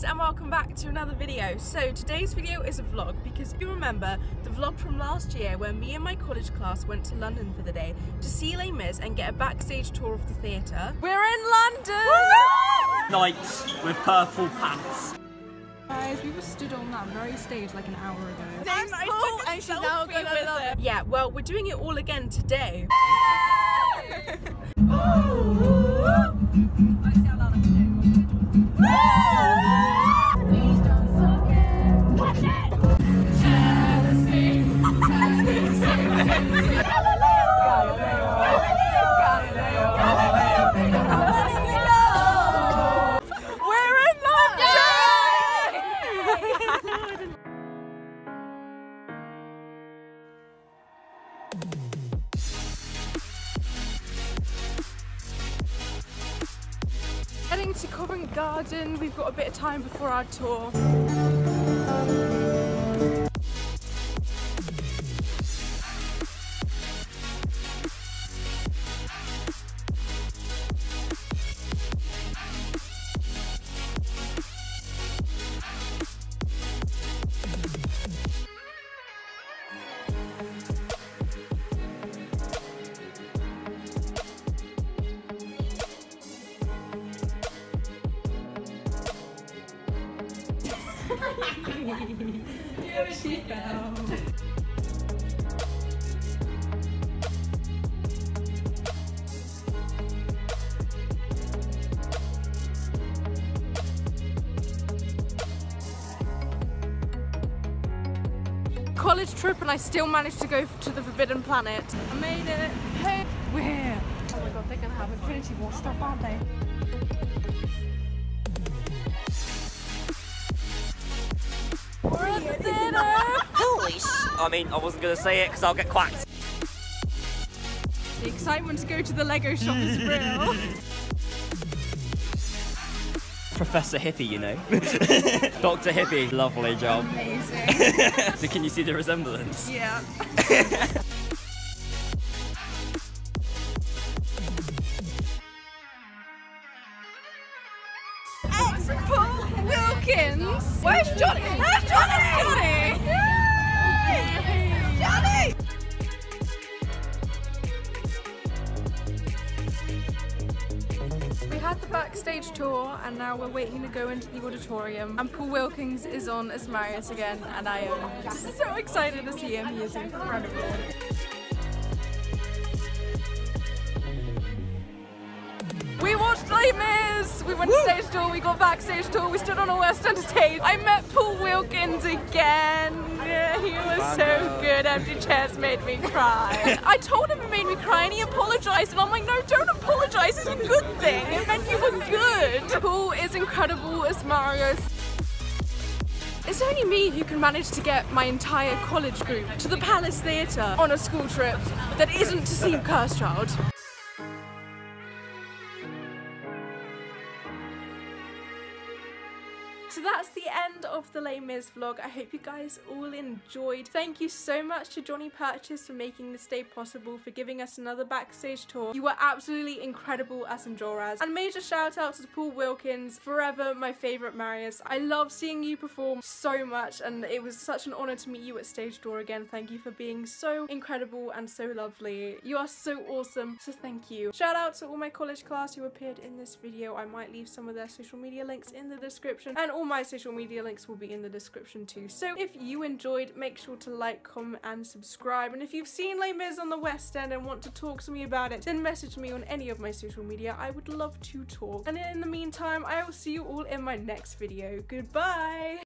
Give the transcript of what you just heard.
guys and welcome back to another video. So today's video is a vlog because if you remember the vlog from last year where me and my college class went to London for the day to see Les Mis and get a backstage tour of the theatre. We're in London! Knights with purple pants. Guys, we were stood on that very stage like an hour ago. Name's Paul and she's now good with it. Yeah, well we're doing it all again today. to Covent Garden, we've got a bit of time before our tour. College trip and I still managed to go to the Forbidden Planet. I made it. Hey, we're here. Oh my god, they're gonna have Infinity War stuff, aren't they? I mean, I wasn't gonna say it because I'll get quacked. The excitement to go to the Lego shop is real. Professor Hippie, you know. Dr. Hippie, lovely job. Amazing. so can you see the resemblance? Yeah. Ex Paul Wilkins. Where's Jonny? Where's Jonny? Had the backstage tour and now we're waiting to go into the auditorium. And Paul Wilkins is on as Marius again and I am so excited to see him. He is incredible. We watched Les Mis! We went to stage tour, we got backstage tour, we stood on a West End stage. I met Paul Wilkins again. Yeah, he was so good. Empty chairs made me cry. I told him it made me cry and he apologized and I'm like, no, don't apologize. It's a good thing. It meant you were good. Paul is incredible as Marius. It's only me who can manage to get my entire college group to the Palace Theatre on a school trip that isn't to see Cursed Child. So that's the end of the Les Mis vlog. I hope you guys all enjoyed. Thank you so much to Jonny Purchase for making this day possible, for giving us another backstage tour. You were absolutely incredible as Enjolras. And major shout out to Paul Wilkins, forever my favourite Marius. I love seeing you perform so much and it was such an honour to meet you at stage door again. Thank you for being so incredible and so lovely. You are so awesome, so thank you. Shout out to all my college class who appeared in this video. I might leave some of their social media links in the description and all my social media links will be in the description too. So if you enjoyed, make sure to like, comment and subscribe. And if you've seen Les Mis on the West End and want to talk to me about it, then message me on any of my social media. I would love to talk. And in the meantime, I will see you all in my next video. Goodbye!